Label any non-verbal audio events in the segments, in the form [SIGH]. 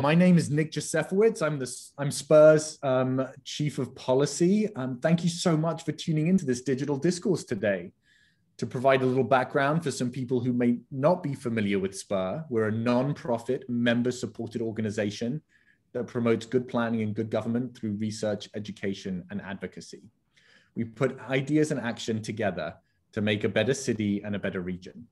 My name is Nick Josefowicz. I'm the I'm Spur's um, chief of policy. Um, thank you so much for tuning into this digital discourse today. To provide a little background for some people who may not be familiar with Spur, we're a non-profit, member-supported organization that promotes good planning and good government through research, education, and advocacy. We put ideas and action together to make a better city and a better region.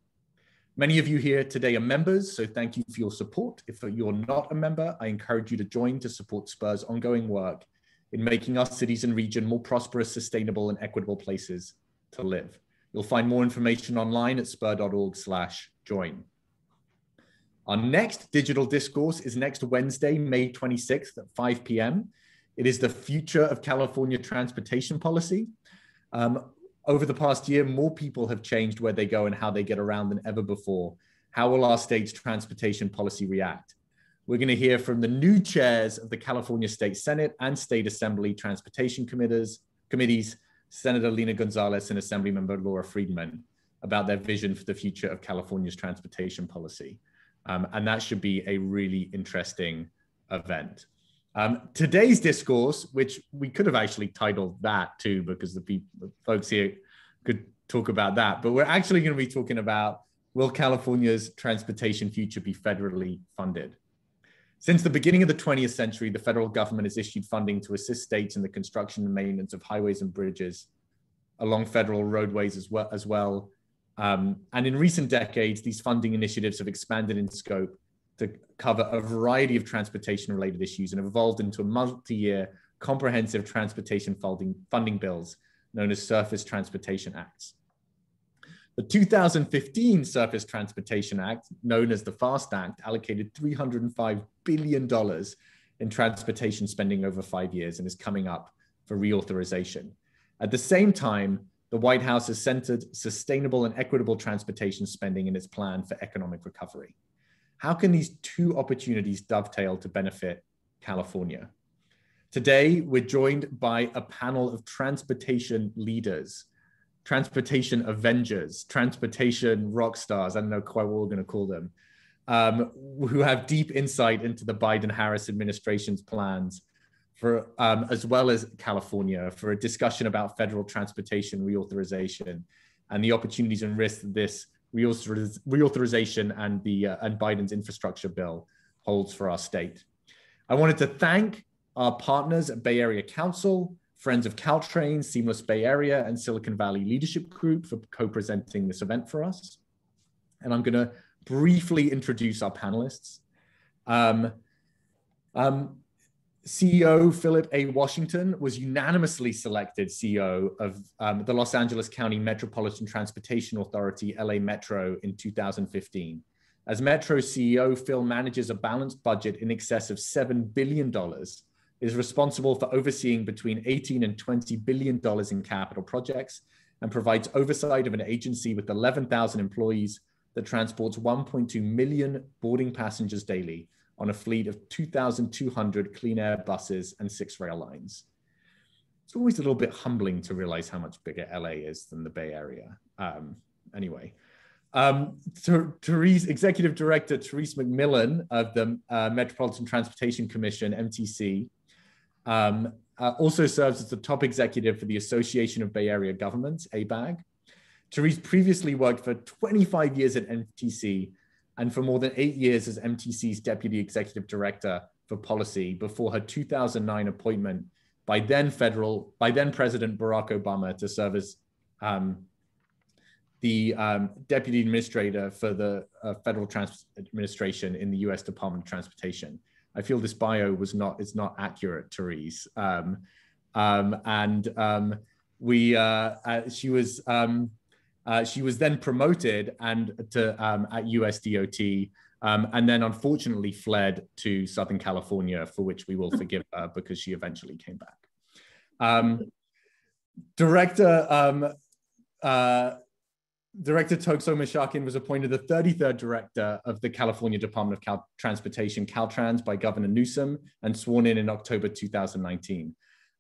Many of you here today are members, so thank you for your support. If you're not a member, I encourage you to join to support Spur's ongoing work in making our cities and region more prosperous, sustainable, and equitable places to live. You'll find more information online at spur.org slash join. Our next digital discourse is next Wednesday, May 26th at 5 p.m. It is the future of California transportation policy. Um, over the past year, more people have changed where they go and how they get around than ever before. How will our state's transportation policy react? We're going to hear from the new chairs of the California State Senate and State Assembly transportation committees, Senator Lena Gonzalez and Assemblymember Laura Friedman, about their vision for the future of California's transportation policy. Um, and that should be a really interesting event. Um, today's discourse, which we could have actually titled that too, because the, people, the folks here could talk about that, but we're actually going to be talking about will California's transportation future be federally funded? Since the beginning of the 20th century, the federal government has issued funding to assist states in the construction and maintenance of highways and bridges along federal roadways as well. As well. Um, and in recent decades, these funding initiatives have expanded in scope to cover a variety of transportation related issues and have evolved into a multi-year comprehensive transportation funding, funding bills known as Surface Transportation Acts. The 2015 Surface Transportation Act, known as the FAST Act, allocated $305 billion in transportation spending over five years and is coming up for reauthorization. At the same time, the White House has centered sustainable and equitable transportation spending in its plan for economic recovery. How can these two opportunities dovetail to benefit California? Today, we're joined by a panel of transportation leaders, transportation avengers, transportation rock stars, I don't know quite what we're going to call them, um, who have deep insight into the Biden Harris administration's plans for um, as well as California for a discussion about federal transportation reauthorization and the opportunities and risks this reauthorization and the uh, and Biden's infrastructure bill holds for our state. I wanted to thank our partners at Bay Area Council, Friends of Caltrain, Seamless Bay Area, and Silicon Valley Leadership Group for co-presenting this event for us. And I'm going to briefly introduce our panelists. Um, um, CEO Philip A. Washington was unanimously selected CEO of um, the Los Angeles County Metropolitan Transportation Authority, LA Metro, in 2015. As Metro CEO, Phil manages a balanced budget in excess of $7 billion, is responsible for overseeing between 18 and 20 billion dollars in capital projects, and provides oversight of an agency with 11,000 employees that transports 1.2 million boarding passengers daily on a fleet of 2,200 clean air buses and six rail lines. It's always a little bit humbling to realize how much bigger LA is than the Bay Area. Um, anyway, um, Therese, Executive Director Therese McMillan of the uh, Metropolitan Transportation Commission, MTC, um, uh, also serves as the top executive for the Association of Bay Area Governments, ABAG. Therese previously worked for 25 years at MTC and for more than eight years as MTC's Deputy Executive Director for Policy before her 2009 appointment by then federal, by then President Barack Obama to serve as um, the um, Deputy Administrator for the uh, Federal Trans Administration in the U.S. Department of Transportation. I feel this bio was not is not accurate, Therese. Um, um and um, we uh, uh, she was um, uh, she was then promoted and to um, at USDOT, um, and then unfortunately fled to Southern California, for which we will [LAUGHS] forgive her because she eventually came back. Um, director um, uh, Director Toks Omishakin was appointed the 33rd director of the California Department of Cal- Transportation, Caltrans, by Governor Newsom and sworn in in October 2019.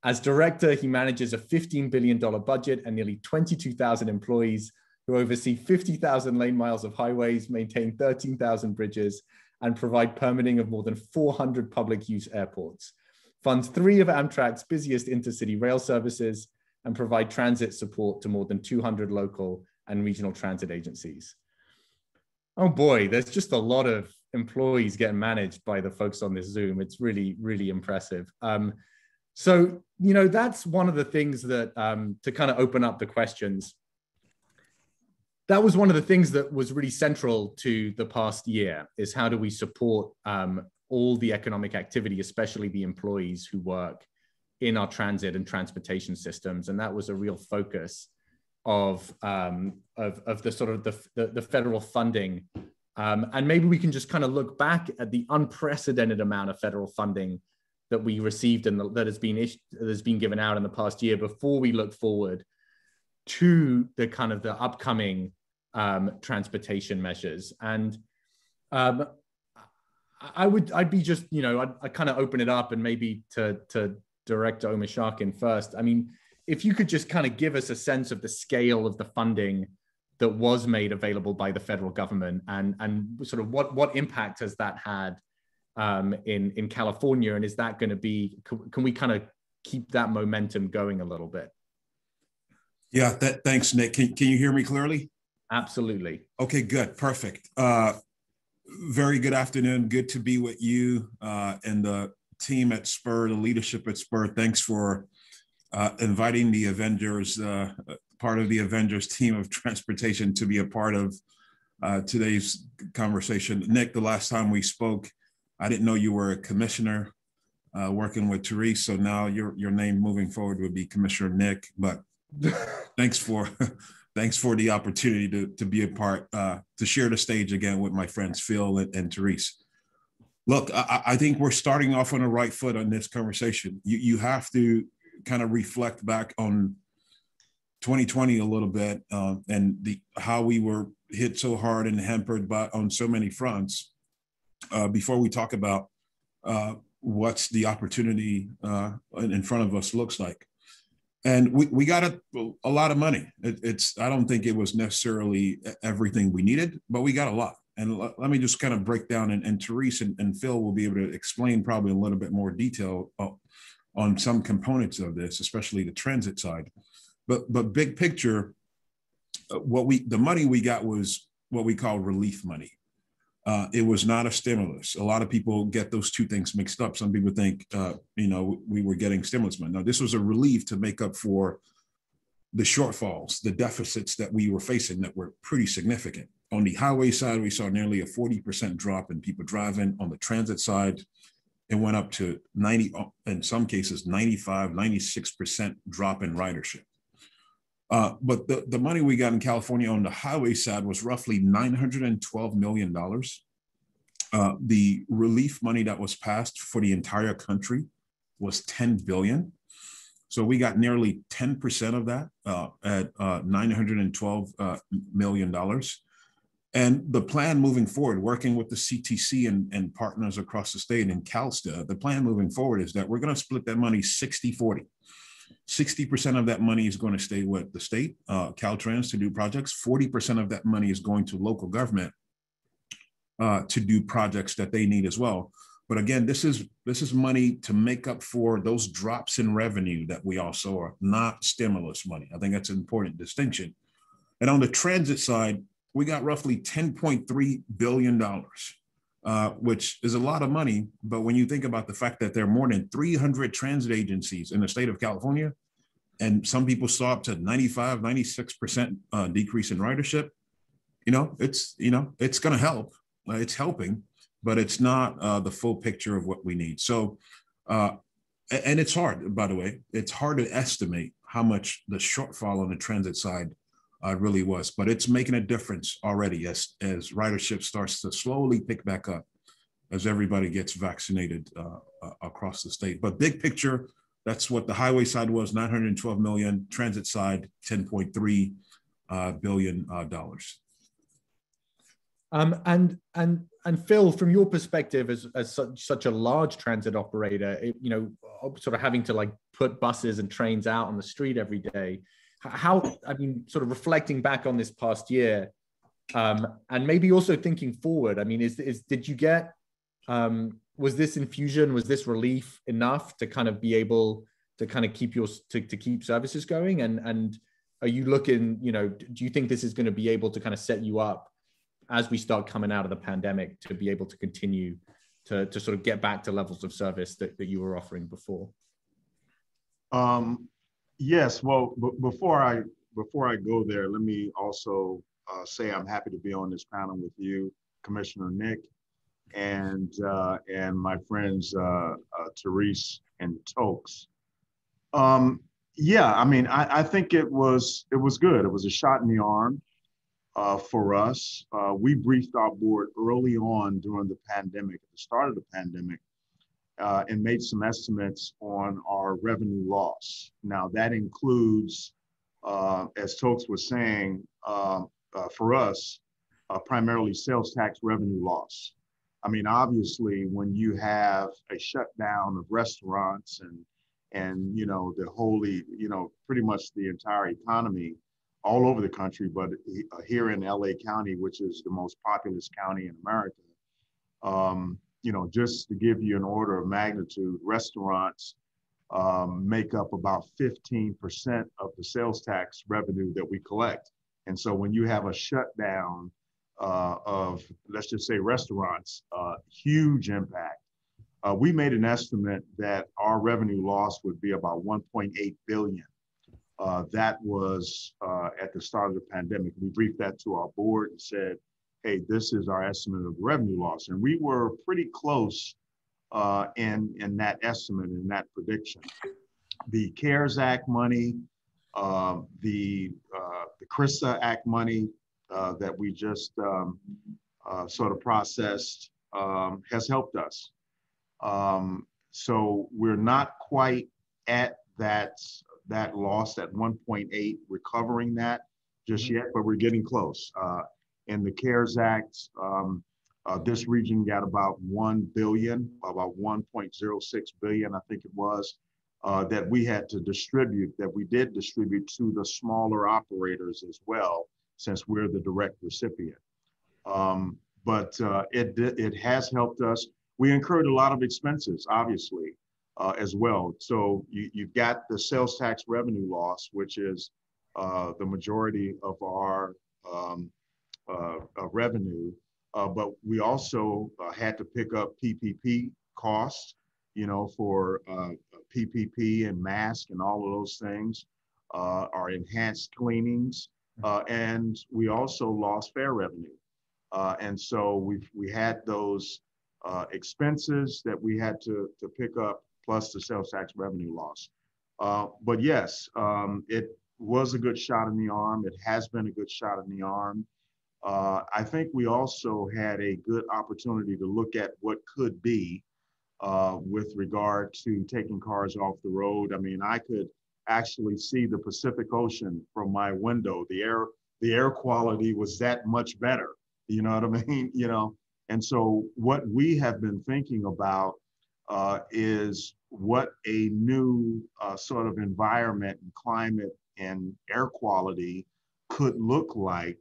As director, he manages a $15 billion budget and nearly 22,000 employees who oversee 50,000 lane miles of highways, maintain 13,000 bridges, and provide permitting of more than 400 public use airports, funds three of Amtrak's busiest intercity rail services, and provide transit support to more than 200 local and regional transit agencies. Oh boy, there's just a lot of employees getting managed by the folks on this Zoom. It's really, really impressive. Um, so, you know, that's one of the things that um, to kind of open up the questions. That was one of the things that was really central to the past year is how do we support um, all the economic activity, especially the employees who work in our transit and transportation systems. And that was a real focus of, um, of, of the sort of the, the, the federal funding. Um, and maybe we can just kind of look back at the unprecedented amount of federal funding that we received and that has been that has been given out in the past year before we look forward to the kind of the upcoming um, transportation measures. And um, I would I'd be just you know I'd, I'd kind of open it up and maybe to to direct Omishakin first. I mean, if you could just kind of give us a sense of the scale of the funding that was made available by the federal government and, and sort of what, what impact has that had um, in, in California? And is that going to be, can, can we kind of keep that momentum going a little bit? Yeah, that, thanks, Nick. Can, can you hear me clearly? Absolutely. Okay, good. Perfect. Uh, very good afternoon. Good to be with you uh, and the team at Spur, the leadership at Spur. Thanks for uh, inviting the Avengers, uh, part of the Avengers team of transportation, to be a part of uh, today's conversation. Nick, the last time we spoke, I didn't know you were a commissioner uh, working with Therese. So now your your name moving forward would be Commissioner Nick. But [LAUGHS] thanks for [LAUGHS] thanks for the opportunity to to be a part uh, to share the stage again with my friends Phil and, and Therese look, I, I, think we're starting off on the right foot on this conversation. You, you have to kind of reflect back on 2020 a little bit uh, and the how we were hit so hard and hampered by on so many fronts uh, before we talk about uh, what's the opportunity uh, in front of us looks like. And we, we got a, a lot of money. It, it's I don't think it was necessarily everything we needed, but we got a lot. And l- let me just kind of break down, and, and Therese and, and, Phil will be able to explain probably a little bit more detail uh, on some components of this, especially the transit side. But but big picture, uh, what we the money we got was what we call relief money. Uh, it was not a stimulus. A lot of people get those two things mixed up. Some people think, uh, you know, we were getting stimulus money. No, this was a relief to make up for the shortfalls, the deficits that we were facing that were pretty significant. On the highway side, we saw nearly a 40% drop in people driving. On the transit side, it went up to 90, in some cases, 95, 96% drop in ridership. Uh, but the, the money we got in California on the highway side was roughly $912 million. Uh, the relief money that was passed for the entire country was 10 billion. So we got nearly 10% of that uh, at uh, $912 uh, million. And the plan moving forward, working with the CTC and, and partners across the state and CalSTA, the plan moving forward is that we're going to split that money 60 40. 60% of that money is going to stay with the state, uh, Caltrans, to do projects. 40% of that money is going to local government uh, to do projects that they need as well. But again, this is this is money to make up for those drops in revenue that we also are not stimulus money. I think that's an important distinction. And on the transit side, we got roughly $10.3 billion, uh, which is a lot of money. But when you think about the fact that there are more than 300 transit agencies in the state of California, and some people saw up to 95, 96% uh, decrease in ridership, you know, it's, you know, it's going to help. Uh, it's helping, but it's not uh, the full picture of what we need. So, uh, and it's hard, by the way, it's hard to estimate how much the shortfall on the transit side uh, really was. But it's making a difference already as as ridership starts to slowly pick back up as everybody gets vaccinated uh, uh, across the state. But big picture, that's what the highway side was: 912 million. Transit side, 10.3 uh, billion uh, dollars. Um, and and and Phil, from your perspective as, as such, such a large transit operator, it, you know, sort of having to like put buses and trains out on the street every day, how i mean sort of reflecting back on this past year Um, and maybe also thinking forward. I mean, is is did you get um, was this infusion was this relief enough to kind of be able to kind of keep your to, to keep services going and and are you looking you know do you think this is going to be able to kind of set you up as we start coming out of the pandemic to be able to continue to, to sort of get back to levels of service that, that you were offering before um, yes well before i before i go there let me also uh, say i'm happy to be on this panel with you commissioner nick and uh, and my friends uh, uh, Therese and Toks. Um, yeah, I mean, I, I, think it was it was good. It was a shot in the arm uh, for us. Uh, we briefed our board early on during the pandemic, at the start of the pandemic, uh, and made some estimates on our revenue loss. Now that includes, uh, as Toks was saying, uh, uh, for us, primarily sales tax revenue loss. I mean, obviously, when you have a shutdown of restaurants and and you know the wholly, you know, pretty much the entire economy all over the country, but uh, here in LA County, which is the most populous county in America, um, you know, just to give you an order of magnitude, restaurants um, make up about 15% of the sales tax revenue that we collect. And so when you have a shutdown uh, of, let's just say, restaurants, uh, huge impact. Uh, we made an estimate that our revenue loss would be about 1.8 billion. Uh, that was uh, at the start of the pandemic. We briefed that to our board and said, "Hey, this is our estimate of revenue loss," and we were pretty close uh, in in that estimate in that prediction. The CARES Act money, the the CRRSA Act money, uh, that we just um, uh, sort of processed um, has helped us. Um, so we're not quite at that that loss at 1.8, recovering that just mm-hmm. yet, but we're getting close. In the CARES Act, um, uh, this region got about 1 billion, about 1.06 billion, I think it was, uh, that we had to distribute, that we did distribute to the smaller operators as well since we're the direct recipient. Um, but uh, it, it has helped us. We incurred a lot of expenses, obviously, uh, as well. So you, you've got the sales tax revenue loss, which is uh, the majority of our um, revenue. Uh, but we also uh, had to pick up PPE costs, you know, for PPE and mask and all of those things, our enhanced cleanings, uh, and we also lost fare revenue. Uh, and so we we had those uh, expenses that we had to, to pick up plus the sales tax revenue loss. Uh, but yes, um, it was a good shot in the arm. It has been a good shot in the arm. Uh, I think we also had a good opportunity to look at what could be uh, with regard to taking cars off the road. I mean, I could actually see the Pacific Ocean from my window. The air, the air quality was that much better. You know what I [LAUGHS] mean? You know, and so what we have been thinking about uh, is what a new uh, sort of environment and climate and air quality could look like,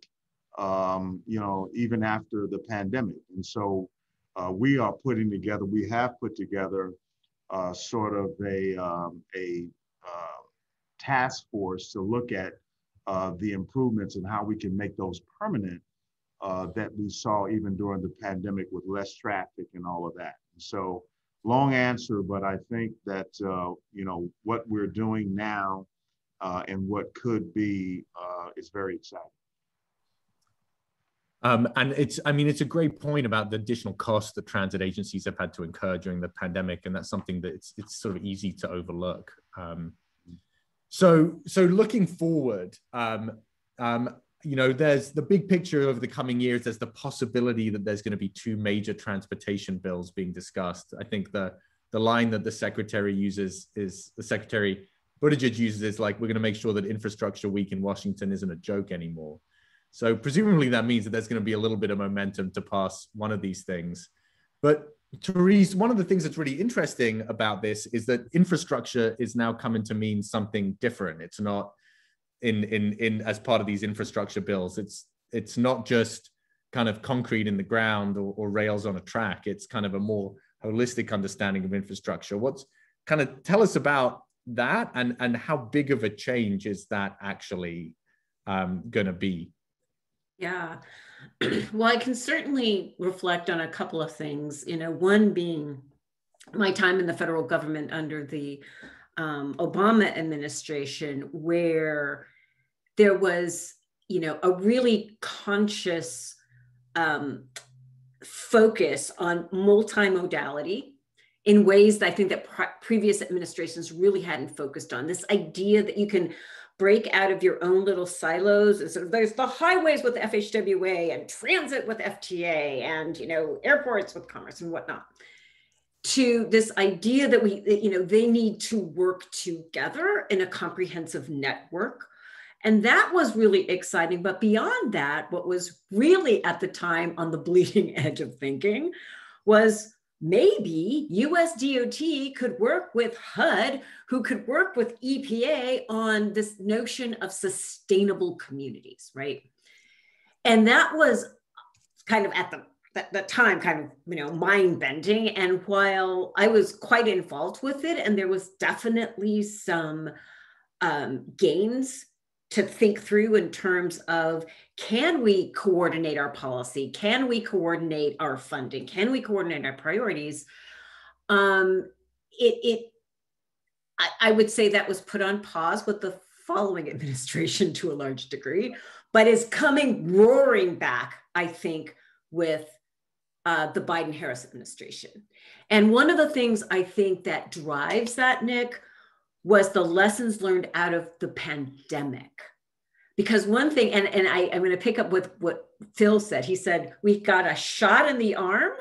um, you know, even after the pandemic. And so uh, we are putting together, we have put together uh, sort of a, um, a uh, task force to look at uh, the improvements and how we can make those permanent uh, that we saw even during the pandemic with less traffic and all of that. So long answer, but I think that, uh, you know, what we're doing now and what could be is very exciting. Um, and it's, I mean, it's a great point about the additional costs that transit agencies have had to incur during the pandemic, and that's something that it's it's sort of easy to overlook. Um, so, so looking forward, um, um, you know, there's the big picture over the coming years. There's the possibility that there's going to be two major transportation bills being discussed. I think the the line that the secretary uses is the secretary Buttigieg uses is like we're going to make sure that infrastructure week in Washington isn't a joke anymore. So presumably that means that there's going to be a little bit of momentum to pass one of these things. But Therese, one of the things that's really interesting about this is that infrastructure is now coming to mean something different. It's not in in in as part of these infrastructure bills. It's it's not just kind of concrete in the ground or, or rails on a track. It's kind of a more holistic understanding of infrastructure. What's kind of tell us about that and and how big of a change is that actually um, going to be? Yeah. [CLEARS THROAT] well, I can certainly reflect on a couple of things. You know, one being my time in the federal government under the um, Obama administration, where there was, you know, a really conscious um, focus on multimodality in ways that I think that pre- previous administrations really hadn't focused on. This idea that you can break out of your own little silos. Sort there's the highways with FHWA and transit with FTA and you know airports with commerce and whatnot to this idea that we you know they need to work together in a comprehensive network. And that was really exciting. But beyond that what was really at the time on the bleeding [LAUGHS] edge of thinking was maybe US DOT could work with HUD, who could work with EPA on this notion of sustainable communities, right? And that was kind of at the the time kind of you know mind bending and while i was quite involved with it and there was definitely some um, gains to think through in terms of can we coordinate our policy? Can we coordinate our funding? Can we coordinate our priorities? Um, it, it I, I would say that was put on pause with the following [LAUGHS] administration to a large degree but is coming roaring back i think with uh, the biden harris administration. And one of the things i think that drives that nick was the lessons learned out of the pandemic. Because one thing, and, and I, I'm going to pick up with what Phil said. He said, we got a shot in the arm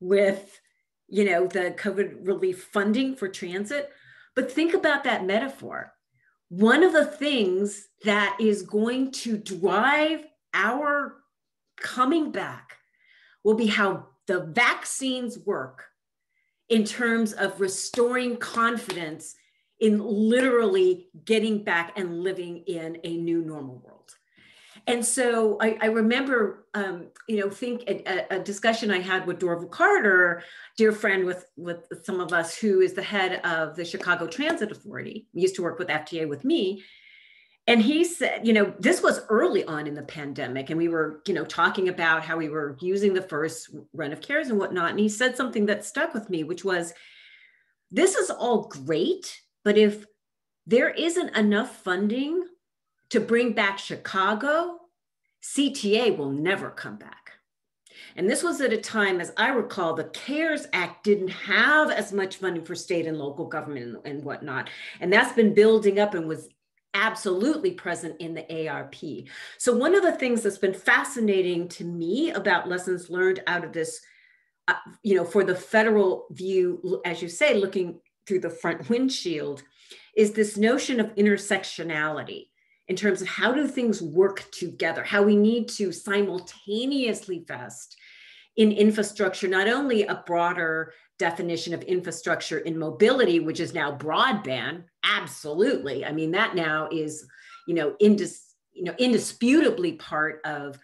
with, you know, the COVID relief funding for transit. But think about that metaphor. One of the things that is going to drive our coming back will be how the vaccines work in terms of restoring confidence in literally getting back and living in a new normal world. And so I, I remember, um, you know, think a, a, discussion I had with Dorval Carter, dear friend with with some of us, who is the head of the Chicago Transit Authority. He used to work with FTA with me, and he said, you know, this was early on in the pandemic, and we were, you know, talking about how we were using the first run of cares and whatnot. And he said something that stuck with me, which was, "This is all great." But if there isn't enough funding to bring back Chicago, CTA will never come back. And this was at a time, as I recall, the CARES Act didn't have as much funding for state and local government and, and whatnot. And that's been building up and was absolutely present in the ARP. So, one of the things that's been fascinating to me about lessons learned out of this, uh, you know, for the federal view, as you say, looking through the front windshield is this notion of intersectionality in terms of how do things work together, how we need to simultaneously invest in infrastructure, not only a broader definition of infrastructure in mobility, which is now broadband, absolutely. I mean, that now is, you know, indis, you know, indisputably part of,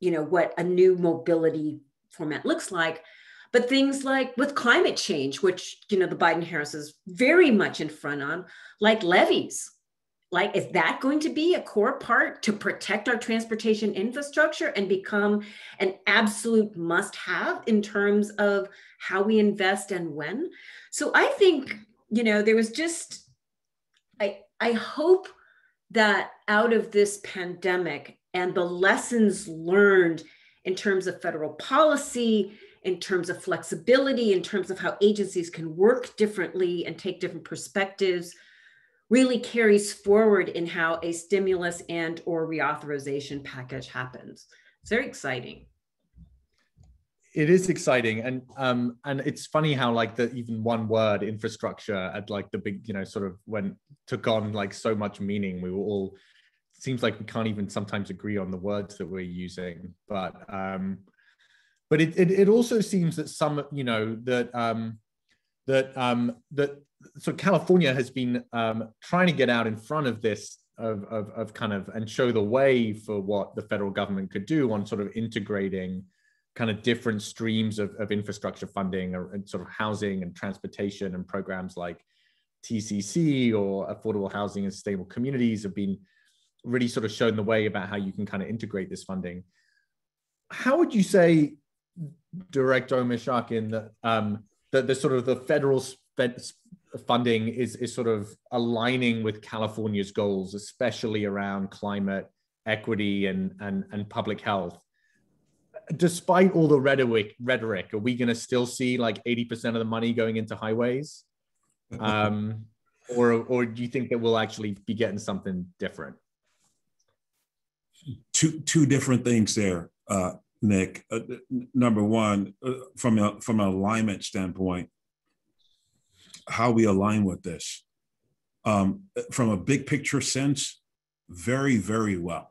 you know, what a new mobility format looks like but things like with climate change, which you know the Biden Harris is very much in front on, like levees. Like, is that going to be a core part to protect our transportation infrastructure and become an absolute must have in terms of how we invest and when? So I think, you know, there was just, I, I hope that out of this pandemic and the lessons learned in terms of federal policy, in terms of flexibility, in terms of how agencies can work differently and take different perspectives, really carries forward in how a stimulus and or reauthorization package happens. It's very exciting. It is exciting, and um, and it's funny how like the even one word infrastructure at like the big you know sort of when took on like so much meaning. We were all seems like we can't even sometimes agree on the words that we're using, but um, but it, it, it also seems that some you know that um, that um, that so California has been um, trying to get out in front of this of, of, of kind of and show the way for what the federal government could do on sort of integrating kind of different streams of, of infrastructure funding or, and sort of housing and transportation and programs like TCC or affordable housing and sustainable communities have been really sort of shown the way about how you can kind of integrate this funding. How would you say, Director Omishakin, that um, that the sort of the federal funding is is sort of aligning with California's goals, especially around climate equity and and and public health? Despite all the rhetoric, rhetoric, are we going to still see like eighty percent of the money going into highways? [LAUGHS] Um, or or do you think that we'll actually be getting something different? Two two different things there, uh, Nick. Uh, number one, uh, from a from an alignment standpoint, how we align with this, um, from a big picture sense, very very well.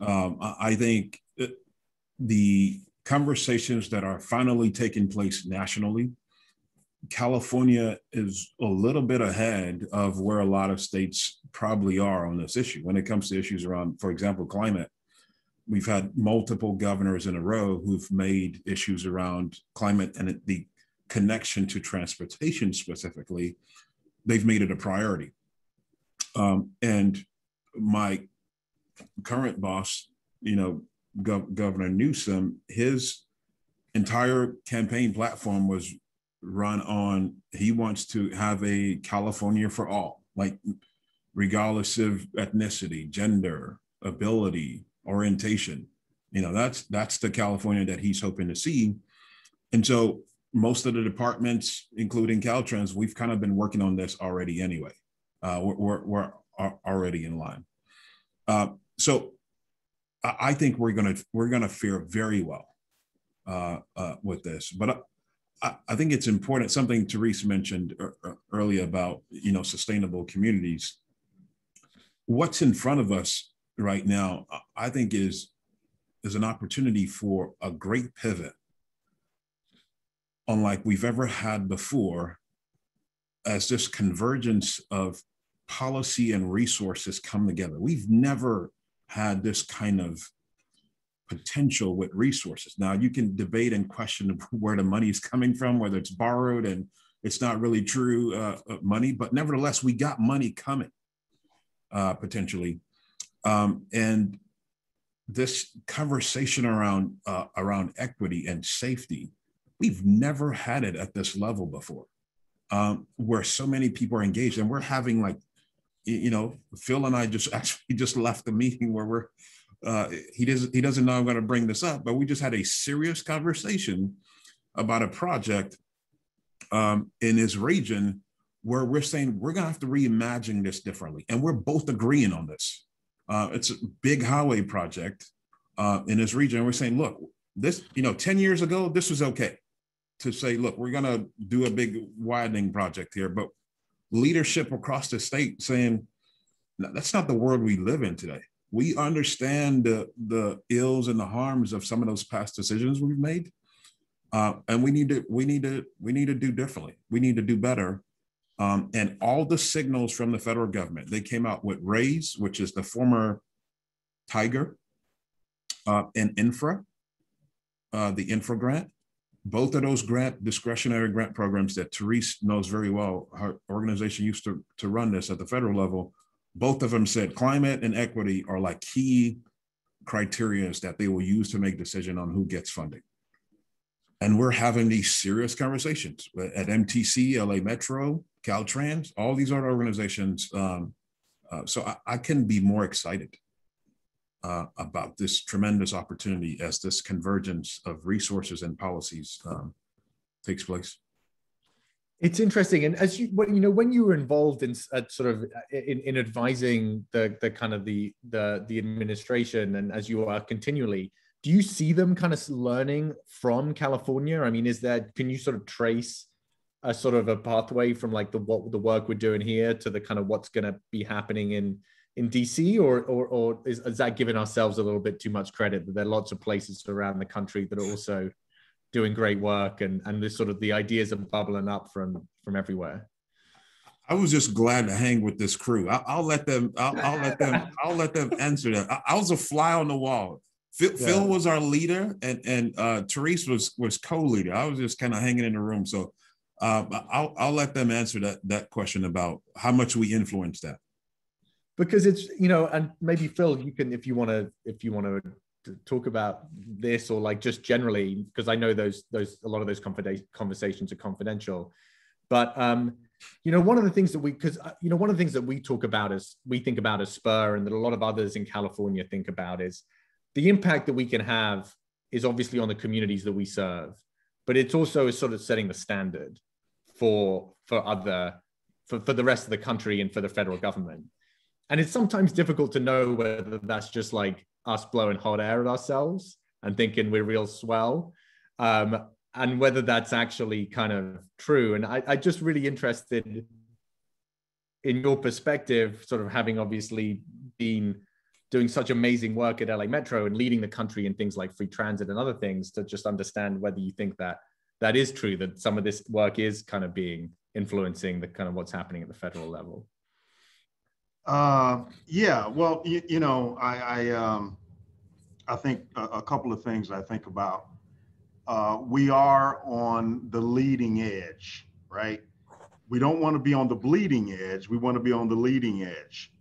Um, I think uh, the conversations that are finally taking place nationally California is a little bit ahead of where a lot of states probably are on this issue. When it comes to issues around, for example, climate, we've had multiple governors in a row who've made issues around climate and the connection to transportation specifically, they've made it a priority. Um, and my current boss, you know, Gov- Governor Newsom, his entire campaign platform was run on he wants to have a California for all, like regardless of ethnicity, gender, ability, orientation. You know, that's that's the California that he's hoping to see. And so most of the departments, including Caltrans, we've kind of been working on this already anyway. Uh, we're, we're, we're already in line. Uh, so I think we're gonna we're gonna fare very well uh, uh with this. But I, I think it's important. Something Teresa mentioned earlier about you know sustainable communities. What's in front of us right now, I think, is is an opportunity for a great pivot, unlike we've ever had before, as this convergence of policy and resources come together. We've never had this kind of potential with resources. Now you can debate and question [LAUGHS] where the money is coming from, whether it's borrowed and it's not really true uh, uh, money, but nevertheless, we got money coming uh, potentially. Um, and this conversation around uh, around equity and safety, we've never had it at this level before, um, where so many people are engaged, and we're having like, you know, Phil and I just [LAUGHS] actually just left the meeting where we're uh, he doesn't he doesn't know I'm going to bring this up, but we just had a serious conversation about a project um, in his region where we're saying we're going to have to reimagine this differently, and we're both agreeing on this. Uh, it's a big highway project uh, in this region. And we're saying, look, this you know, ten years ago, this was okay to say, look, we're going to do a big widening project here, but leadership across the state saying that's not the world we live in today we understand the, the ills and the harms of some of those past decisions we've made. Uh, and we need to we need to we need to do differently. We need to do better. Um, and all the signals from the federal government, they came out with RAISE, which is the former Tiger, uh, and Infra, uh, the Infra grant. Both of those grant discretionary grant programs that Therese knows very well. Her organization used to, to run this at the federal level both of them said climate and equity are like key criteria that they will use to make decision on who gets funding. And we're having these serious conversations at MTC, LA Metro, Caltrans, all these other organizations. Um, uh, so I, I can be more excited uh, about this tremendous opportunity as this convergence of resources and policies um, takes place. It's interesting, and as you, you know, when you were involved in uh, sort of uh, in, in advising the the kind of the the the administration, and as you are continually, do you see them kind of learning from California? I mean, is that can you sort of trace a sort of a pathway from like the what the work we're doing here to the kind of what's going to be happening in in DC, or or or is, is that giving ourselves a little bit too much credit that there are lots of places around the country that are also doing great work and and this sort of the ideas are bubbling up from from everywhere I was just glad to hang with this crew. I, will let them. I'll, I'll, let them. [LAUGHS] I'll let them answer that. I, I, was a fly on the wall. Phil, yeah. Phil was our leader, and and uh, Therese was was co-leader. I was just kind of hanging in the room. So uh, I'll I'll let them answer that that question about how much we influence that. Because it's you know, and maybe Phil, you can if you want to if you want to talk about this or like just generally because I know those those a lot of those conversations are confidential, but um you know one of the things that we because uh, you know one of the things that we talk about is we think about as spur and that a lot of others in california think about is the impact that we can have is obviously on the communities that we serve but it's also sort of setting the standard for for other for, for the rest of the country and for the federal government and it's sometimes difficult to know whether that's just like us blowing hot air at ourselves and thinking we're real swell um, and whether that's actually kind of true. And I, I just really interested in your perspective, sort of having obviously been doing such amazing work at LA Metro and leading the country in things like free transit and other things to just understand whether you think that that is true, that some of this work is kind of being influencing the kind of what's happening at the federal level. Uh, yeah, well, you, you know, I, I, um, I think a, a couple of things I think about uh, we are on the leading edge, right? We don't want to be on the bleeding edge. We want to be on the leading edge.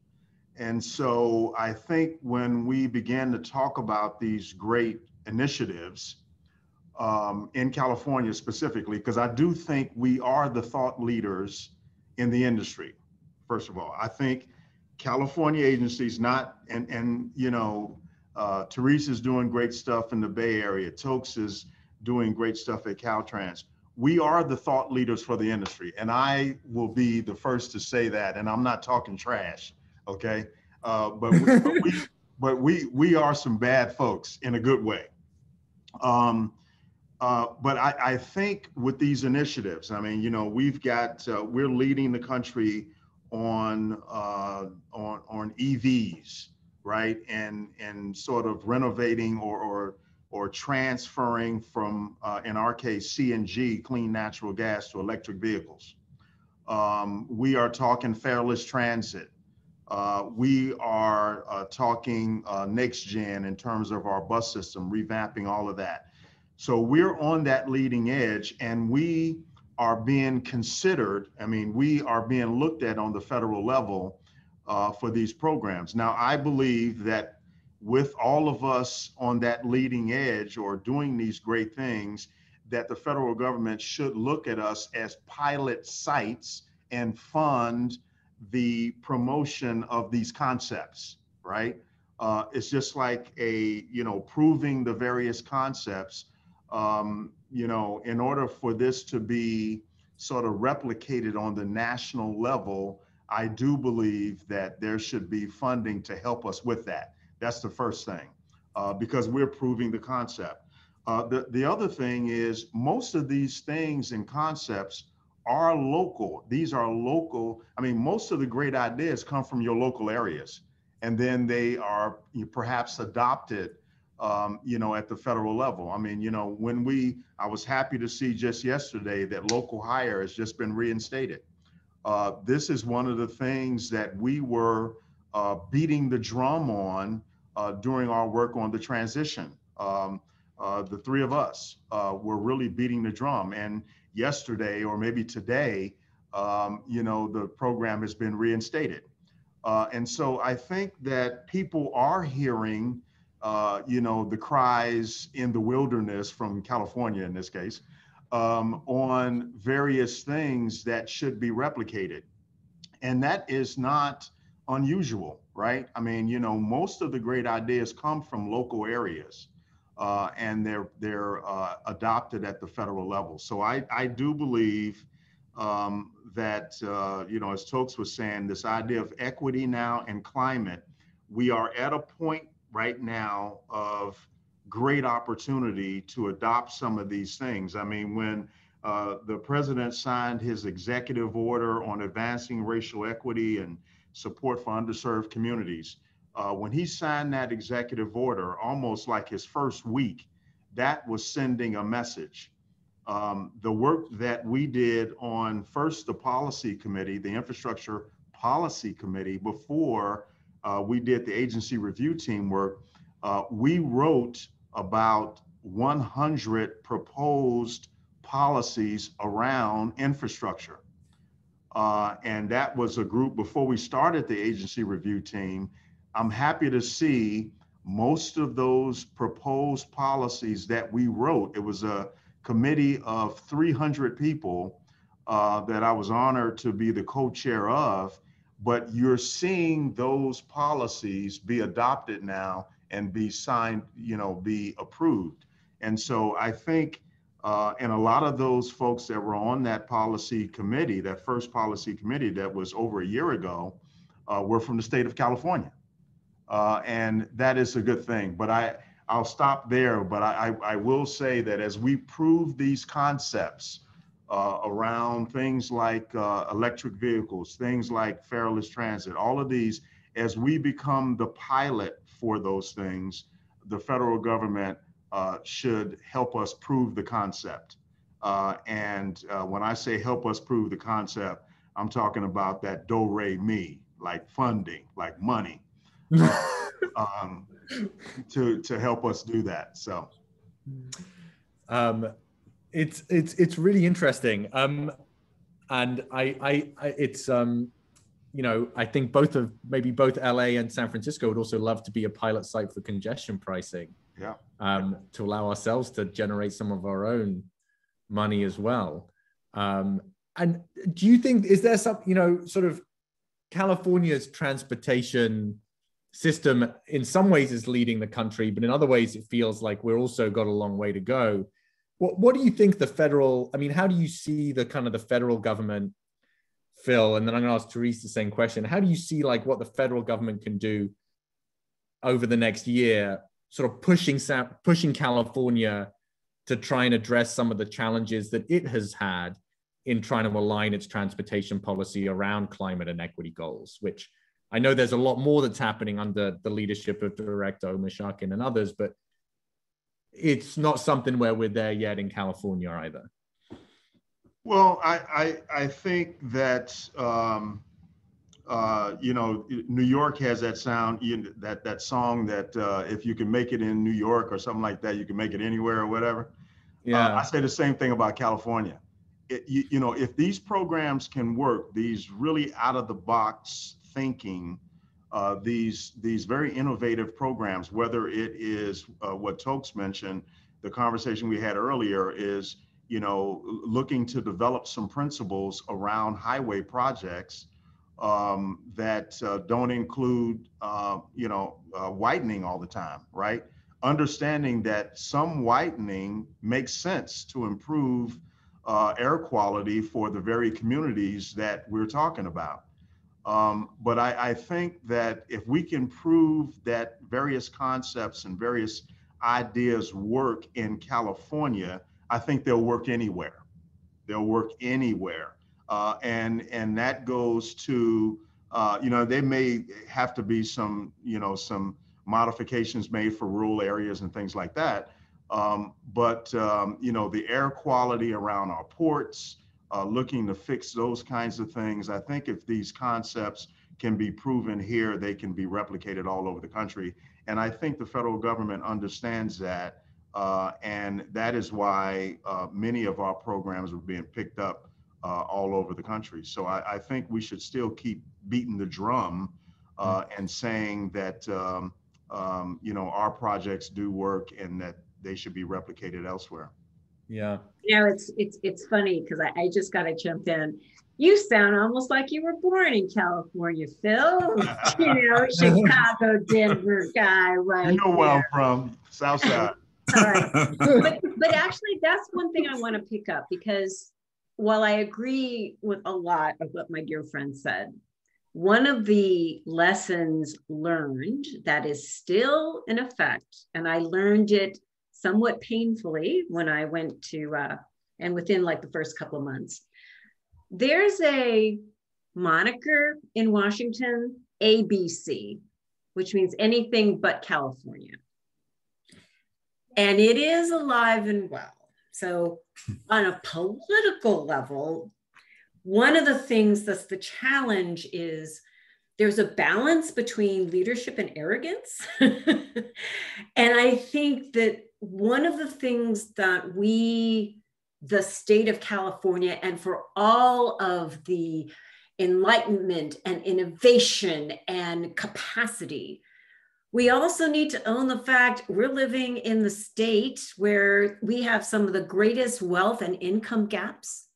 And so I think when we began to talk about these great initiatives um, in California specifically, because I do think we are the thought leaders in the industry. First of all, I think California agencies, not and and you know, uh, is doing great stuff in the Bay Area. Toks is doing great stuff at Caltrans. We are the thought leaders for the industry, and I will be the first to say that. And I'm not talking trash, okay? Uh, but, we, but, we, [LAUGHS] but we we are some bad folks in a good way. Um, uh, but I, I, think with these initiatives, I mean, you know, we've got uh, we're leading the country on uh, on on EVs, right, and and sort of renovating or or or transferring from, uh, in our case, CNG, clean natural gas, to electric vehicles. Um, we are talking fareless transit. Uh, we are uh, talking uh, next gen in terms of our bus system, revamping all of that. So we're on that leading edge and we are being considered. I mean, we are being looked at on the federal level uh, for these programs. Now, I believe that with all of us on that leading edge or doing these great things, that the federal government should look at us as pilot sites and fund the promotion of these concepts, right? Uh, it's just like a, you know, proving the various concepts. Um, you know, in order for this to be sort of replicated on the national level, I do believe that there should be funding to help us with that. That's the first thing, uh, because we're proving the concept. Uh, the, the other thing is most of these things and concepts are local. These are local. I mean, most of the great ideas come from your local areas, and then they are perhaps adopted, um, you know, at the federal level. I mean, you know, when we, I was happy to see just yesterday that local hire has just been reinstated. Uh, this is one of the things that we were uh, beating the drum on uh, during our work on the transition. Um, uh, the three of us uh, were really beating the drum. And yesterday, or maybe today, um, you know, the program has been reinstated. Uh, and so I think that people are hearing, uh, you know, the cries in the wilderness from California in this case, um, on various things that should be replicated. And that is not unusual, right? I mean, you know, most of the great ideas come from local areas. Uh, and they're they're uh, adopted at the federal level. So I I do believe um, that uh, you know as Toks was saying, this idea of equity now and climate, we are at a point right now of great opportunity to adopt some of these things. I mean, when uh, the president signed his executive order on advancing racial equity and support for underserved communities. Uh, when he signed that executive order, almost like his first week, that was sending a message um, the work that we did on first the policy committee, the infrastructure policy committee, before uh, we did the agency review team work, uh, we wrote about 100 proposed policies around infrastructure. Uh, and that was a group before we started the agency review team. I'm happy to see most of those proposed policies that we wrote. It was a committee of 300 people uh, that I was honored to be the co-chair of. But you're seeing those policies be adopted now and be signed, you know, be approved. And so I think, uh, and a lot of those folks that were on that policy committee, that first policy committee that was over a year ago, uh, were from the state of California. Uh, and that is a good thing. But I, I'll stop there. But I, I, I will say that as we prove these concepts uh, around things like uh, electric vehicles, things like fareless transit, all of these, as we become the pilot for those things, the federal government uh, should help us prove the concept. Uh, and uh, when I say help us prove the concept, I'm talking about that do re mi, like funding, like money, [LAUGHS] um, to to help us do that. So, um, it's it's it's really interesting. Um, and I I, I it's um you know, I think both of maybe both LA and San Francisco would also love to be a pilot site for congestion pricing. Yeah. Um, to allow ourselves to generate some of our own money as well. Um, and do you think is there some, you know, sort of California's transportation system in some ways is leading the country, but in other ways it feels like we're also got a long way to go. What what do you think the federal? I mean, how do you see the kind of the federal government Phil, and then I'm going to ask Therese the same question. How do you see like what the federal government can do over the next year, sort of pushing pushing California to try and address some of the challenges that it has had in trying to align its transportation policy around climate and equity goals, which I know there's a lot more that's happening under the leadership of Director Omishakin and others, but it's not something where we're there yet in California either. Well, I, I, I think that, um, uh, you know, New York has that sound, that, that song that uh, if you can make it in New York or something like that, you can make it anywhere or whatever. Yeah. Uh, I say the same thing about California. It, you, you know, if these programs can work, these really out of the box thinking, uh, these these very innovative programs, whether it is uh, what Toks mentioned, the conversation we had earlier is you know, looking to develop some principles around highway projects um, that uh, don't include, uh, you know, uh, widening all the time, right? Understanding that some widening makes sense to improve uh, air quality for the very communities that we're talking about. Um, but I, I think that if we can prove that various concepts and various ideas work in California, I think they'll work anywhere. They'll work anywhere. Uh, and and that goes to uh, you know they may have to be some you know some modifications made for rural areas and things like that. Um, but um, you know the air quality around our ports, uh, looking to fix those kinds of things. I think if these concepts can be proven here, they can be replicated all over the country. And I think the federal government understands that uh, and that is why uh, many of our programs are being picked up uh, all over the country. So I, I, think we should still keep beating the drum uh, mm. and saying that um, um, you know our projects do work and that they should be replicated elsewhere. Yeah. You know, it's it's it's funny because I, I just got to jump in. You sound almost like you were born in California, Phil. [LAUGHS] you know, Chicago, Denver guy, right? You know where I'm from, South [LAUGHS] Side. [LAUGHS] but, but actually, that's one thing I want to pick up because while I agree with a lot of what my dear friend said, one of the lessons learned that is still in effect, and I learned it somewhat painfully when I went to, uh, and within like the first couple of months, there's a moniker in Washington, ABC, which means anything but California and it is alive and well. So, on a political level, one of the things that's the challenge is there's a balance between leadership and arrogance. [LAUGHS] and I think that one of the things that we, the state of California, and for all of the enlightenment and innovation and capacity, we also need to own the fact we're living in the state where we have some of the greatest wealth and income gaps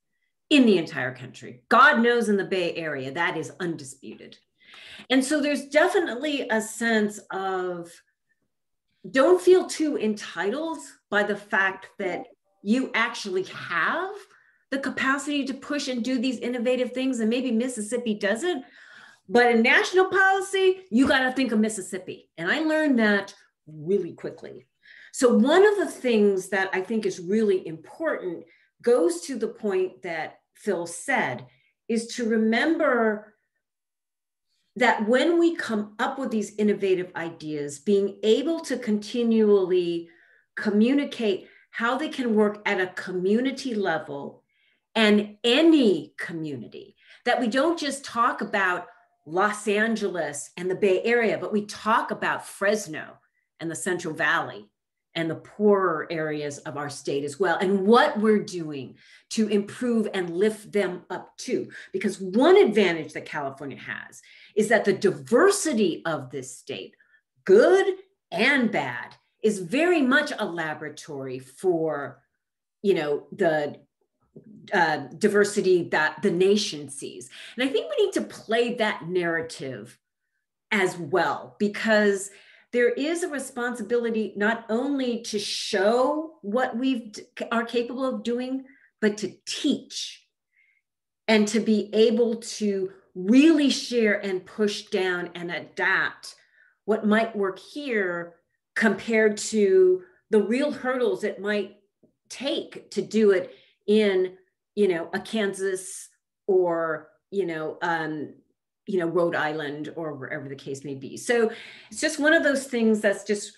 in the entire country. God knows in the Bay Area, that is undisputed. And so there's definitely a sense of don't feel too entitled by the fact that you actually have the capacity to push and do these innovative things. And maybe Mississippi doesn't. But in national policy, you got to think of Mississippi. And I learned that really quickly. So, one of the things that I think is really important goes to the point that Phil said is to remember that when we come up with these innovative ideas, being able to continually communicate how they can work at a community level and any community, that we don't just talk about Los Angeles and the Bay Area, but we talk about Fresno and the Central Valley and the poorer areas of our state as well, and what we're doing to improve and lift them up too. Because one advantage that California has is that the diversity of this state, good and bad, is very much a laboratory for, you know, the uh, diversity that the nation sees. And I think we need to play that narrative as well because there is a responsibility not only to show what we are capable of doing, but to teach and to be able to really share and push down and adapt what might work here compared to the real hurdles it might take to do it in you know a kansas or you know um, you know rhode island or wherever the case may be. So it's just one of those things that's just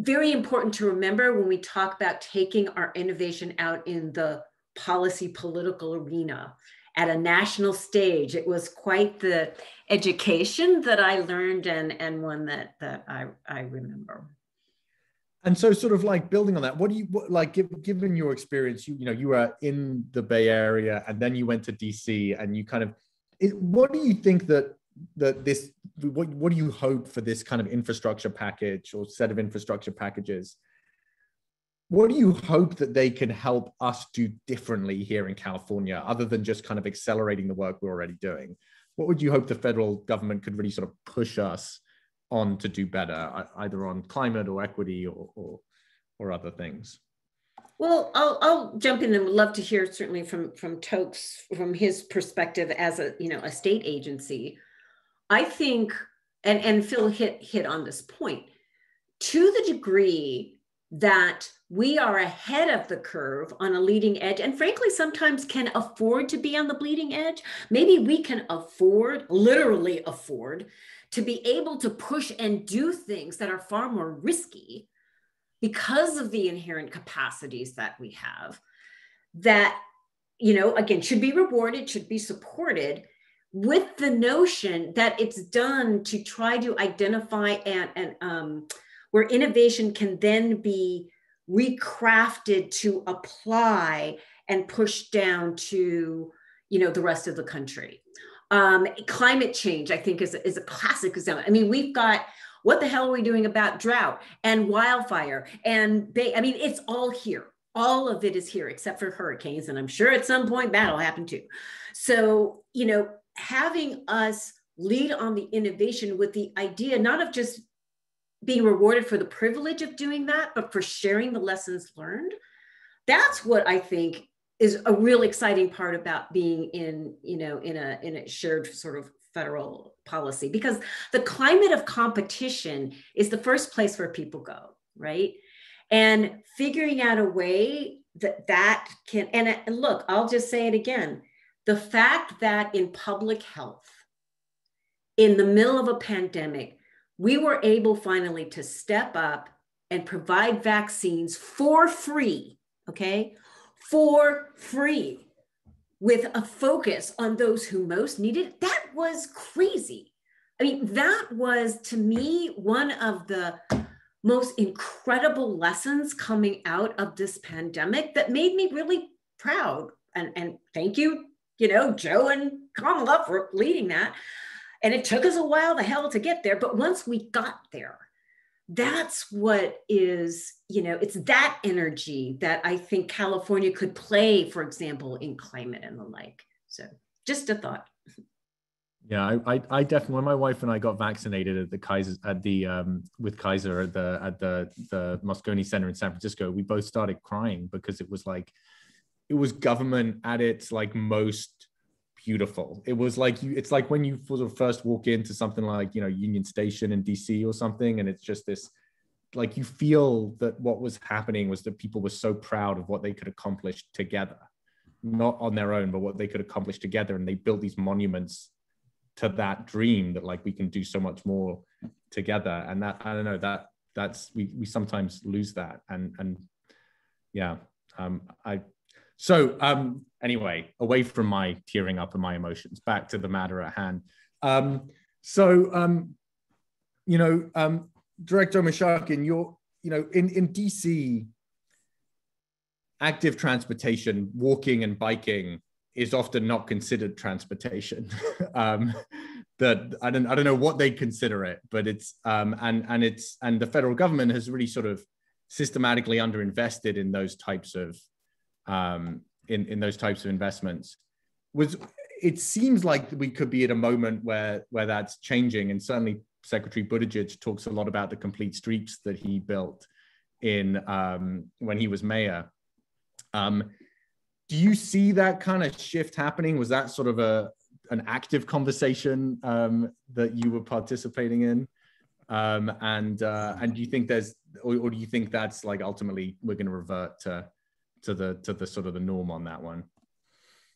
very important to remember when we talk about taking our innovation out in the policy political arena at a national stage. It was quite the education that I learned and, and one that, that I, I remember. And so sort of like building on that, what do you what, like given your experience, you, you know, you were in the Bay Area and then you went to DC and you kind of, it, what do you think that that this what, what do you hope for this kind of infrastructure package or set of infrastructure packages what do you hope that they can help us do differently here in California, other than just kind of accelerating the work we're already doing? What would you hope the federal government could really sort of push us on to do better, either on climate or equity or, or, or other things? Well, I'll, I'll jump in and would love to hear certainly from from Toks from his perspective as a you know a state agency. I think, and and Phil hit hit on this point to the degree that we are ahead of the curve on a leading edge and frankly sometimes can afford to be on the bleeding edge. Maybe we can afford literally afford to be able to push and do things that are far more risky because of the inherent capacities that we have that you know again should be rewarded should be supported with the notion that it's done to try to identify and, and um, where innovation can then be recrafted to apply and push down to you know the rest of the country. Um, climate change i think is, is a classic example. I mean we've got what the hell are we doing about drought and wildfire and they i mean it's all here. All of it is here except for hurricanes and i'm sure at some point that'll happen too. So you know having us lead on the innovation with the idea not of just being rewarded for the privilege of doing that, but for sharing the lessons learned. That's what I think is a real exciting part about being in, you know, in a in a shared sort of federal policy because the climate of competition is the first place where people go, right? And figuring out a way that that can and look, I'll just say it again. The fact that in public health in the middle of a pandemic we were able finally to step up and provide vaccines for free okay, for free with a focus on those who most needed it. That was crazy. I mean, that was to me one of the most incredible lessons coming out of this pandemic that made me really proud. And, and thank you, you know, Joe and Kamala for leading that. And it took us a while the hell to get there. But once we got there, that's what is, you know, it's that energy that I think California could play, for example, in climate and the like. So just a thought. Yeah, I, I, I, definitely when my wife and I got vaccinated at the Kaiser at the um with Kaiser at the at the the Moscone Center in San Francisco, we both started crying because it was like it was government at its like most beautiful. It was like you it's like when you sort of first walk into something like, you know, Union Station in DC or something, and it's just this like you feel that what was happening was that people were so proud of what they could accomplish together, not on their own, but what they could accomplish together. And they built these monuments to that dream that like we can do so much more together and that i don't know that that's we we sometimes lose that and and yeah um i so um anyway away from my tearing up and my emotions back to the matter at hand um so um you know um director Omishakin, you're you know in in dc active transportation walking and biking is often not considered transportation. [LAUGHS] um, that I don't I don't know what they consider it, but it's um, and and it's and the federal government has really sort of systematically underinvested in those types of um, in in those types of investments. Was it seems like we could be at a moment where where that's changing, and certainly Secretary Buttigieg talks a lot about the complete streets that he built in um, when he was mayor. Um, do you see that kind of shift happening? Was that sort of a an active conversation um, that you were participating in? Um, and uh, and do you think there's, or, or do you think that's like ultimately we're going to revert to to the to the sort of the norm on that one?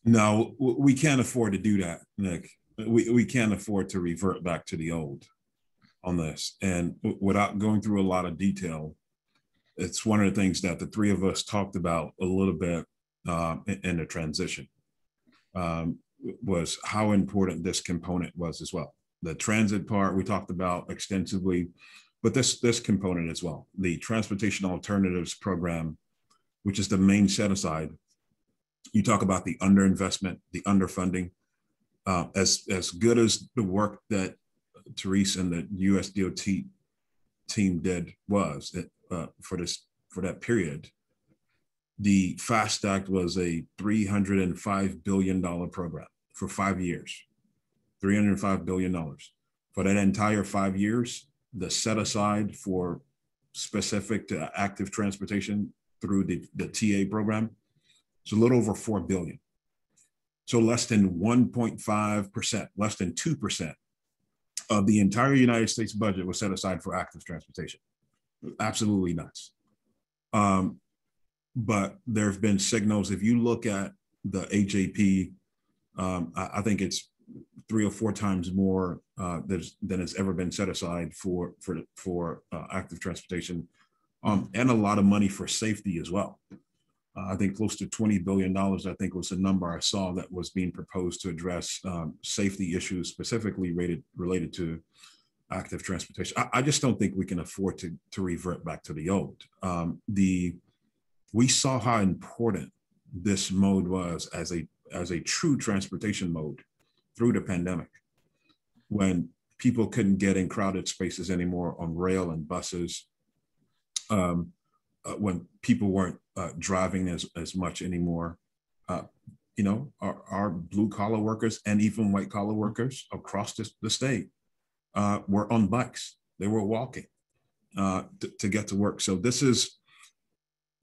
No, we can't afford to do that, Nick. We we can't afford to revert back to the old on this. And without going through a lot of detail, it's one of the things that the three of us talked about a little bit uh, in the transition um, was how important this component was as well. The transit part we talked about extensively, but this this component as well. The transportation alternatives program, which is the main set aside. You talk about the underinvestment, the underfunding. Uh, as as good as the work that Therese and the USDOT team did was uh, for this for that period, the FAST Act was a $305 billion program for five years. $305 billion. For that entire five years, the set aside for specific to active transportation through the, the TA program It's a little over 4 billion. So less than 1.5%, less than 2% of the entire United States budget was set aside for active transportation. Absolutely nuts. Um, but there have been signals. If you look at the AJP, um, I, I, think it's three or four times more uh, than has ever been set aside for for for uh, active transportation, um, and a lot of money for safety as well. Uh, I think close to twenty billion dollars. I think was the number I saw that was being proposed to address um, safety issues specifically related related to active transportation. I, I, just don't think we can afford to to revert back to the old. Um, the we saw how important this mode was as a as a true transportation mode through the pandemic when people couldn't get in crowded spaces anymore on rail and buses um, uh, when people weren't uh, driving as, as much anymore. Uh, you know our, our blue collar workers and even white collar workers across the, the state uh, were on bikes. They were walking uh, to, to get to work. So this is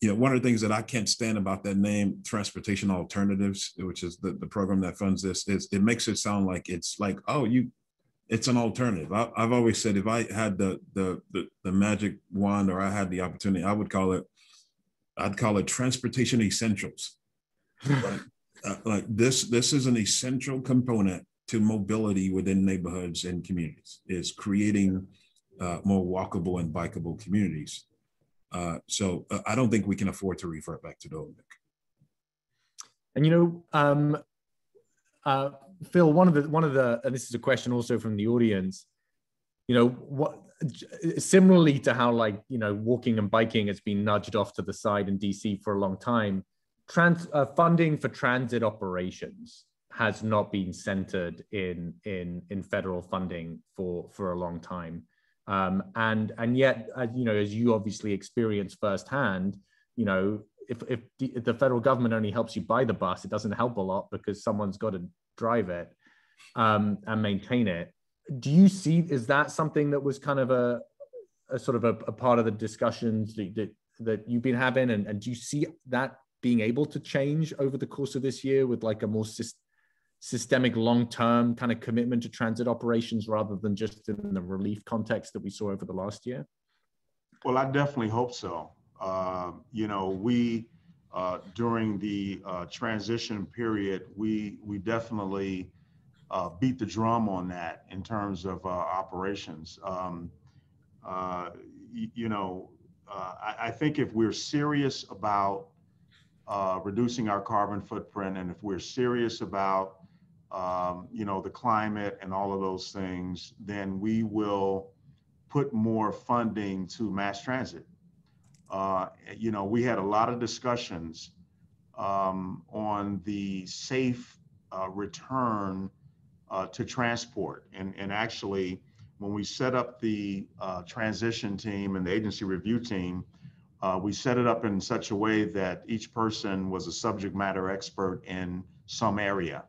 you know, one of the things that I can't stand about that name, Transportation Alternatives, which is the, the program that funds this, is it makes it sound like it's like, oh, you, it's an alternative. I, have always said if I had the, the, the the magic wand or I had the opportunity, I would call it, I'd call it transportation essentials. like, uh, like this, this is an essential component to mobility within neighborhoods and communities. Is creating uh, more walkable and bikeable communities. Uh, so uh, I don't think we can afford to revert back to the old. And you know, um, uh, Phil, one of the one of the, and this is a question also from the audience. You know, what similarly to how like you know walking and biking has been nudged off to the side in DC for a long time. Trans uh, funding for transit operations has not been centered in in in federal funding for for a long time. Um, and and yet, uh, you know, as you obviously experience firsthand, you know, if if the, if the, federal government only helps you buy the bus, it doesn't help a lot because someone's got to drive it um, and maintain it. Do you see is that something that was kind of a, a sort of a, a, part of the discussions that, that, that you've been having, and, and do you see that being able to change over the course of this year with like a more systemic long-term kind of commitment to transit operations rather than just in the relief context that we saw over the last year? Well, I definitely hope so. Uh, you know, we uh, during the uh, transition period, we we definitely uh, beat the drum on that in terms of uh, operations. Um, uh, you, you know, I, I, think if we're serious about reducing our carbon footprint, and if we're serious about um, you know, the climate and all of those things, then we will put more funding to mass transit. Uh, you know, we had a lot of discussions um, on the safe uh, return uh, to transport. And, and actually, when we set up the uh, transition team and the agency review team, uh, we set it up in such a way that each person was a subject matter expert in some area.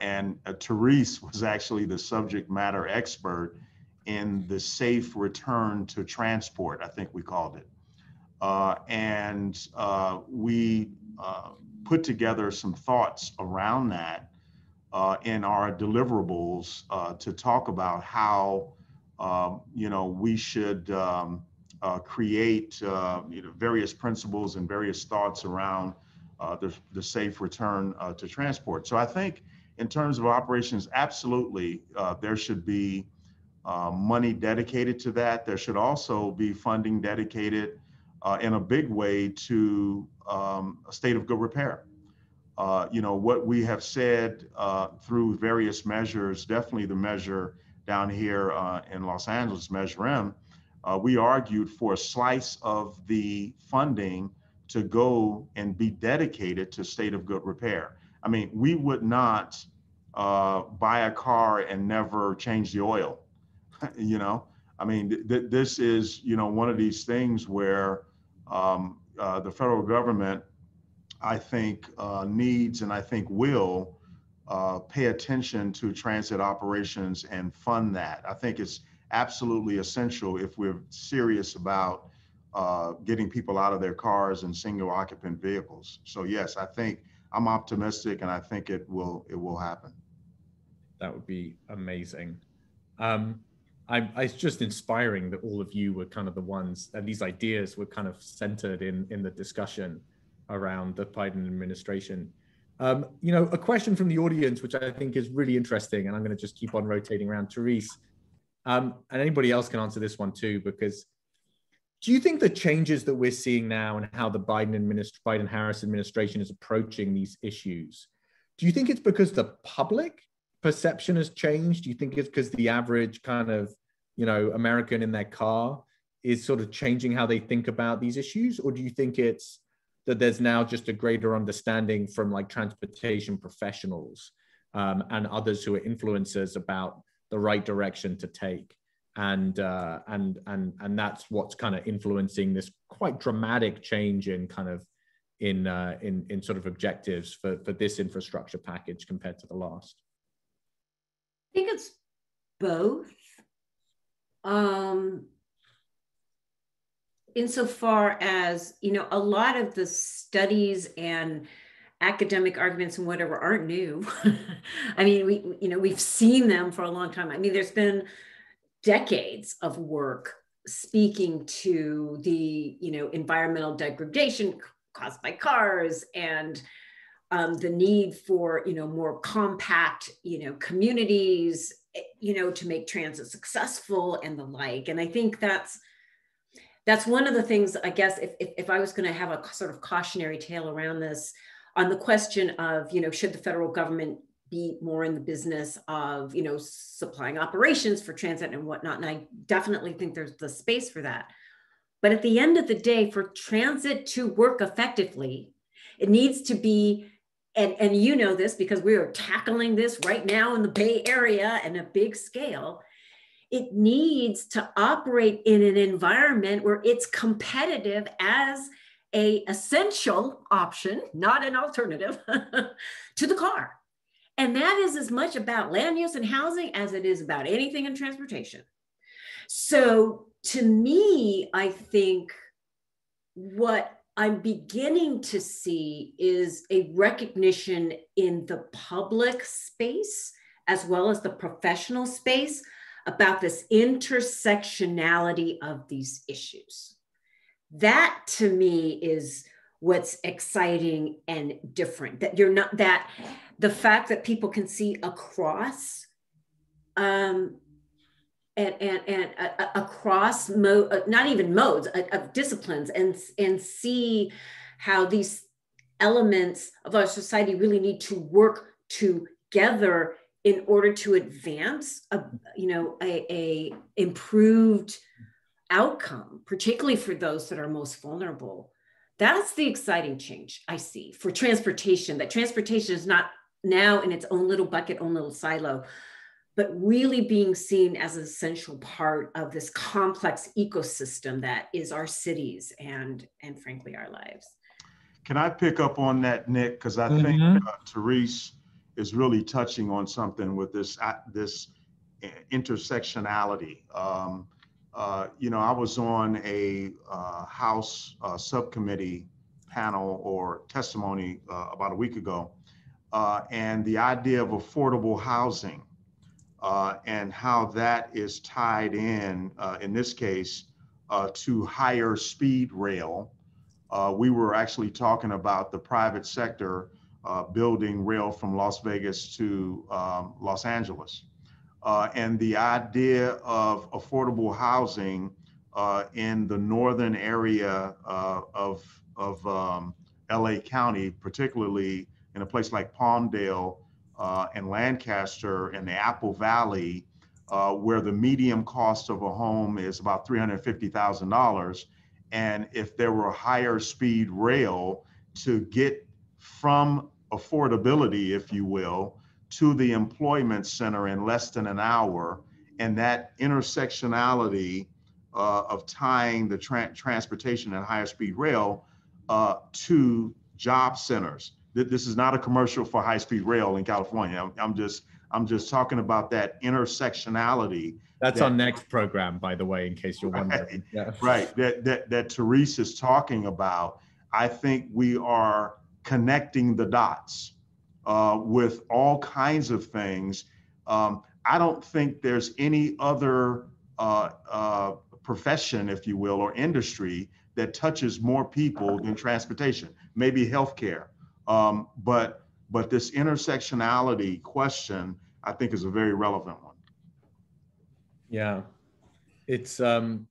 And uh, Therese [LAUGHS] was actually the subject matter expert in the safe return to transport, I think we called it. Uh, and uh, we uh, put together some thoughts around that in our deliverables to talk about how, um, you know, we should um, create you know, various principles and various thoughts around the, the safe return to transport. So I think in terms of operations, absolutely, uh, there should be uh, money dedicated to that. There should also be funding dedicated uh, in a big way to um, a state of good repair. Uh, you know, what we have said uh, through various measures, definitely the measure down here uh, in Los Angeles, Measure M, we argued for a slice of the funding to go and be dedicated to state of good repair. I mean, we would not uh, buy a car and never change the oil. [LAUGHS] you know, I mean, th- this is you know one of these things where um, uh, the federal government, I think, uh, needs and I think will uh, pay attention to transit operations and fund that. I think it's absolutely essential if we're serious about uh, getting people out of their cars and single occupant vehicles. So yes, I think I'm optimistic, and I think it will it will happen. That would be amazing. Um, I, it's just inspiring that all of you were kind of the ones, and these ideas were kind of centered in in the discussion around the Biden administration. Um, you know, a question from the audience, which I think is really interesting, and I'm going to just keep on rotating around. Therese, um, and anybody else can answer this one too, because do you think the changes that we're seeing now and how the Biden administ- Biden Harris administration is approaching these issues, do you think it's because the public perception has changed? Do you think it's because the average kind of you know American in their car is sort of changing how they think about these issues, or do you think it's that there's now just a greater understanding from like transportation professionals um, and others who are influencers about the right direction to take? and uh, and and and that's what's kind of influencing this quite dramatic change in kind of in uh, in in sort of objectives for for this infrastructure package compared to the last. I think it's both. Um, insofar as you know, a lot of the studies and academic arguments and whatever aren't new. [LAUGHS] I mean, we you know we've seen them for a long time. I mean, there's been decades of work speaking to the you know environmental degradation caused by cars and um, the need for you know more compact you know communities you know to make transit successful and the like and i think that's that's one of the things I guess if, if, if I was going to have a sort of cautionary tale around this on the question of, you know, should the federal government be more in the business of, you know, supplying operations for transit and whatnot. And I definitely think there's the space for that. But at the end of the day, for transit to work effectively, it needs to be, and, and you know this because we are tackling this right now in the Bay Area and a big scale. It needs to operate in an environment where it's competitive as a essential option not an alternative [LAUGHS] to the car. And that is as much about land use and housing as it is about anything in transportation. So to me i think what i'm beginning to see is a recognition in the public space as well as the professional space about this intersectionality of these issues. That to me is what's exciting and different that you're not that the fact that people can see across um and and, and uh, across mode uh, not even modes uh, of disciplines and and see how these elements of our society really need to work together in order to advance a you know a, a improved outcome particularly for those that are most vulnerable. That's the exciting change i see for transportation that transportation is not now in its own little bucket own little silo but really being seen as an essential part of this complex ecosystem that is our cities and and frankly our lives can i pick up on that nick because i mm-hmm. think uh, therese is really touching on something with this uh, this intersectionality. Um, uh, you know, I was on a uh, House uh, subcommittee panel or testimony uh, about a week ago, uh, and the idea of affordable housing and how that is tied in, in this case, to higher speed rail. we were actually talking about the private sector uh, building rail from Las Vegas to um, Los Angeles. Uh, and the idea of affordable housing uh, in the northern area uh, of, of um, LA County, particularly in a place like Palmdale uh, and Lancaster and the Apple Valley, uh, where the medium cost of a home is about $350,000. And if there were higher speed rail to get from affordability, if you will, to the employment center in less than an hour. And that intersectionality uh, of tying the tra- transportation and higher speed rail uh, to job centers. This is not a commercial for high speed rail in California. I'm, I'm just I'm just talking about that intersectionality. That's that, our next program, by the way, in case you're wondering. [LAUGHS] Right, yeah. right. That, that that Therese is talking about. I think we are connecting the dots uh, with all kinds of things. Um, I don't think there's any other uh, uh, profession, if you will, or industry that touches more people than transportation. Maybe healthcare, um, but but this intersectionality question, I think, is a very relevant one. Yeah, it's um,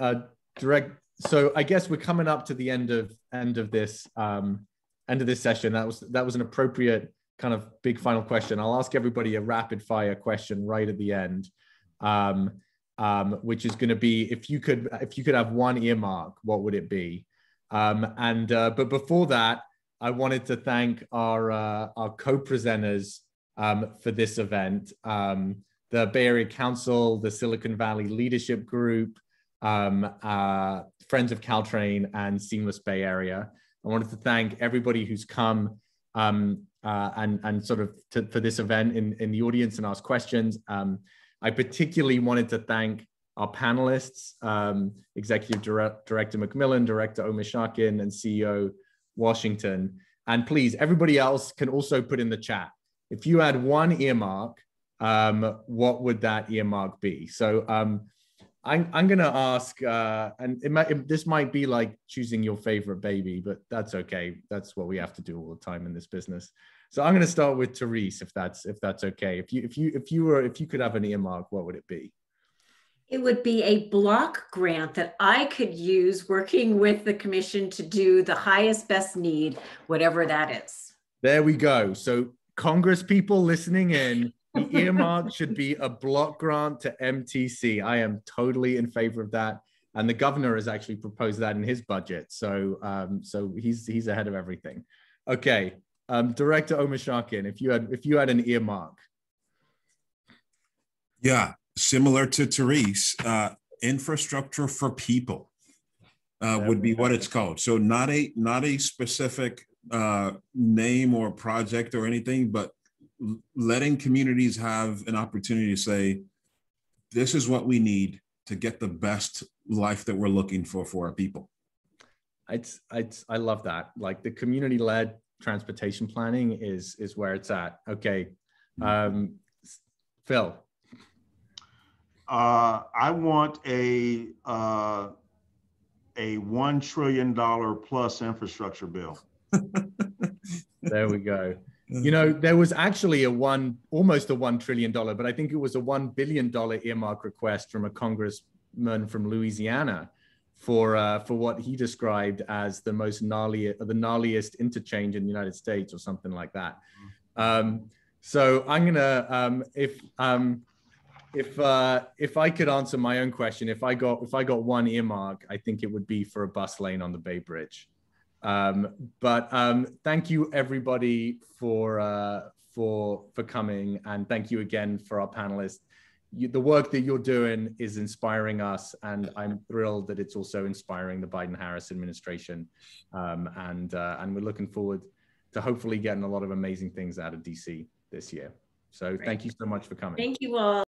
uh, direct so I guess we're coming up to the end of end of this um, end of this session. That was that was an appropriate kind of big final question. I'll ask everybody a rapid fire question right at the end, um, um, which is going to be if you could if you could have one earmark, what would it be? Um, and uh, but before that, I wanted to thank our uh, our co-presenters um, for this event, um, the Bay Area Council, the Silicon Valley Leadership Group, um, uh, Friends of Caltrain, and Seamless Bay Area. I wanted to thank everybody who's come um, uh, and, and sort of to, for this event in, in the audience and ask questions. Um, I particularly wanted to thank our panelists, um, Executive Director McMillan, Director Omishakin, and CEO Washington. And please, everybody else can also put in the chat. If you had one earmark, um, what would that earmark be? So um, I'm, I'm going to ask, uh, and it might, it, this might be like choosing your favorite baby, but that's okay. That's what we have to do all the time in this business. So I'm going to start with Therese, if that's if that's okay. If you if you if you were if you could have an earmark, what would it be? It would be a block grant that I could use working with the commission to do the highest best need, whatever that is. There we go. So Congress people listening in, the [LAUGHS] earmark should be a block grant to MTC. I am totally in favor of that. And the governor has actually proposed that in his budget. So um, so he's he's ahead of everything. Okay. Um, Director Omishakin, if you had if you had an earmark. Yeah, similar to Therese, uh, infrastructure for people uh, would be what it's called. So not a not a specific uh, name or project or anything, but letting communities have an opportunity to say, this is what we need to get the best life that we're looking for for our people. I I I love that. Like the community led transportation planning is is where it's at. Okay, um, Phil. Uh, I want a uh, a one trillion dollar plus infrastructure bill. [LAUGHS] there we go. You know, there was actually a one, almost a one trillion dollar, but I think it was a one billion dollar earmark request from a congressman from Louisiana for uh, for what he described as the most gnarly, the gnarliest interchange in the United States, or something like that. Um, so I'm gonna, um, if um, if uh, if I could answer my own question, if I got if I got one earmark, I think it would be for a bus lane on the Bay Bridge. Um, but um, thank you everybody for uh, for for coming, and thank you again for our panelists. You, the work that you're doing is inspiring us, and I'm thrilled that it's also inspiring the Biden-Harris administration. Um, and uh, and we're looking forward to hopefully getting a lot of amazing things out of DC this year. So Great. thank you so much for coming. Thank you all.